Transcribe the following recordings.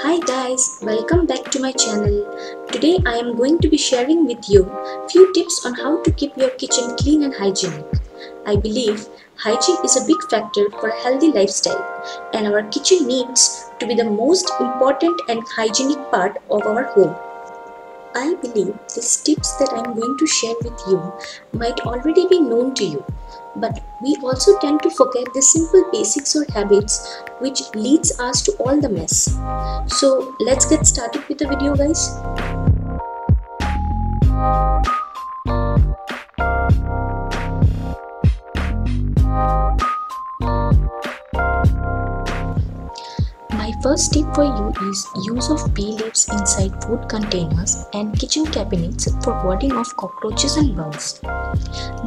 Hi guys, welcome back to my channel. Today I am going to be sharing with you few tips on how to keep your kitchen clean and hygienic. I believe hygiene is a big factor for a healthy lifestyle and our kitchen needs to be the most important and hygienic part of our home. I believe these tips that I am going to share with you might already be known to you, but we also tend to forget the simple basics or habits which leads us to all the mess. So let's get started with the video guys. First tip for you is use of bay leaves inside food containers and kitchen cabinets for warding off cockroaches and bugs.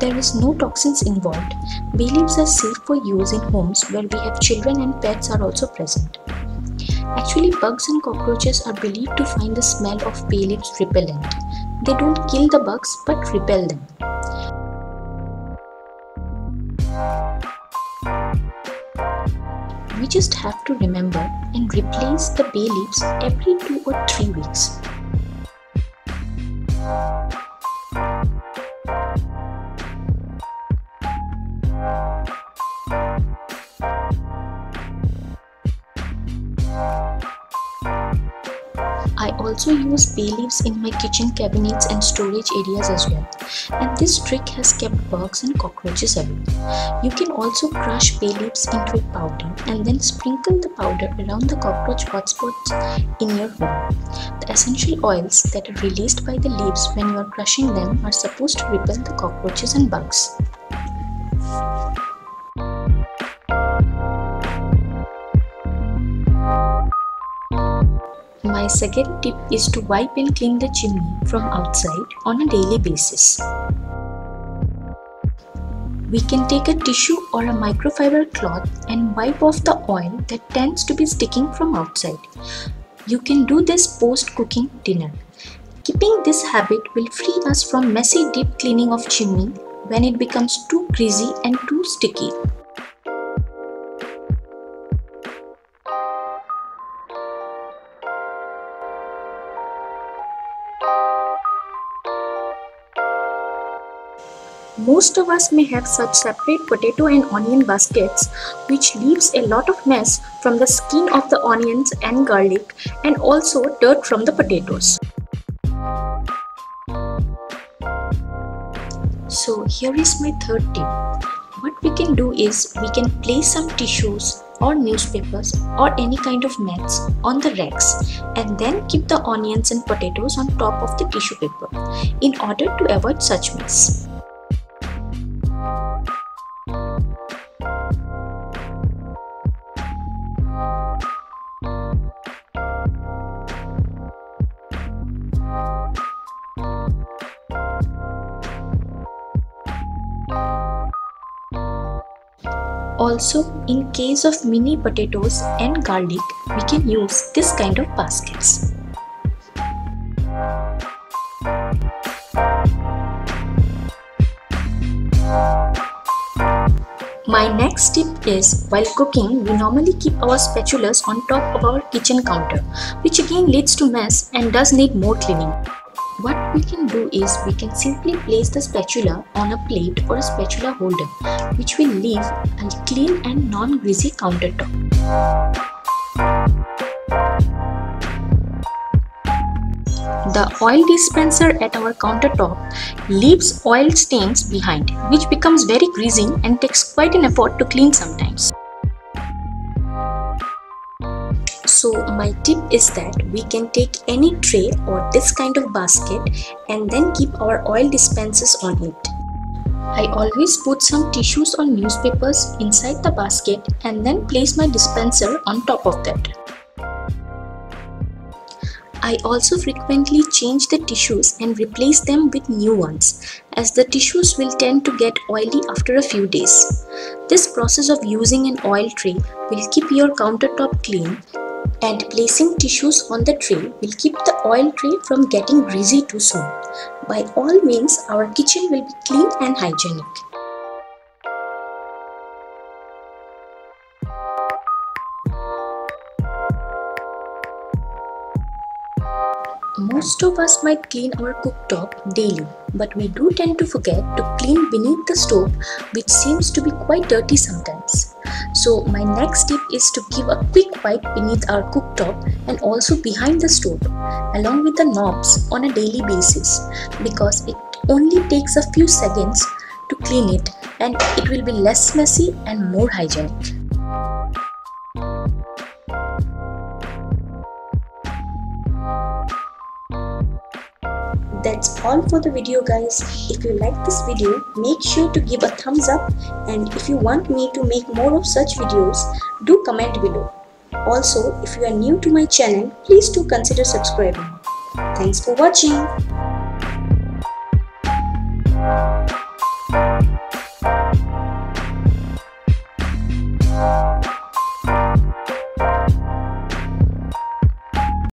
There is no toxins involved. Bay leaves are safe for use in homes where we have children and pets are also present. Actually, bugs and cockroaches are believed to find the smell of bay leaves repellent. They don't kill the bugs but repel them. We just have to remember and replace the bay leaves every 2 or 3 weeks. I also use bay leaves in my kitchen cabinets and storage areas as well. And this trick has kept bugs and cockroaches away. You can also crush bay leaves into a powder and then sprinkle the powder around the cockroach hotspots in your home. The essential oils that are released by the leaves when you are crushing them are supposed to repel the cockroaches and bugs. My second tip is to wipe and clean the chimney from outside on a daily basis. We can take a tissue or a microfiber cloth and wipe off the oil that tends to be sticking from outside. You can do this post cooking dinner. Keeping this habit will free us from messy deep cleaning of chimney when it becomes too greasy and too sticky. Most of us may have such separate potato and onion baskets which leaves a lot of mess from the skin of the onions and garlic and also dirt from the potatoes. So here is my third tip. What we can do is we can place some tissues or newspapers or any kind of mats on the racks and then keep the onions and potatoes on top of the tissue paper in order to avoid such mess. Also, in case of mini potatoes and garlic, we can use this kind of baskets. My next tip is while cooking, we normally keep our spatulas on top of our kitchen counter, which again leads to mess and does need more cleaning. What we can do is we can simply place the spatula on a plate or a spatula holder which will leave a clean and non-greasy countertop. The oil dispenser at our countertop leaves oil stains behind which becomes very greasy and takes quite an effort to clean sometimes. So my tip is that we can take any tray or this kind of basket and then keep our oil dispensers on it. I always put some tissues or newspapers inside the basket and then place my dispenser on top of that. I also frequently change the tissues and replace them with new ones as the tissues will tend to get oily after a few days. This process of using an oil tray will keep your countertop clean and placing tissues on the tray will keep the oil tray from getting greasy too soon. By all means, our kitchen will be clean and hygienic. Most of us might clean our cooktop daily, but we do tend to forget to clean beneath the stove, which seems to be quite dirty sometimes. So, my next tip is to give a quick wipe beneath our cooktop and also behind the stove, along with the knobs on a daily basis, because it only takes a few seconds to clean it and it will be less messy and more hygienic. That's all for the video guys. If you like this video, make sure to give a thumbs up and if you want me to make more of such videos, do comment below. Also, if you are new to my channel, please do consider subscribing. Thanks for watching.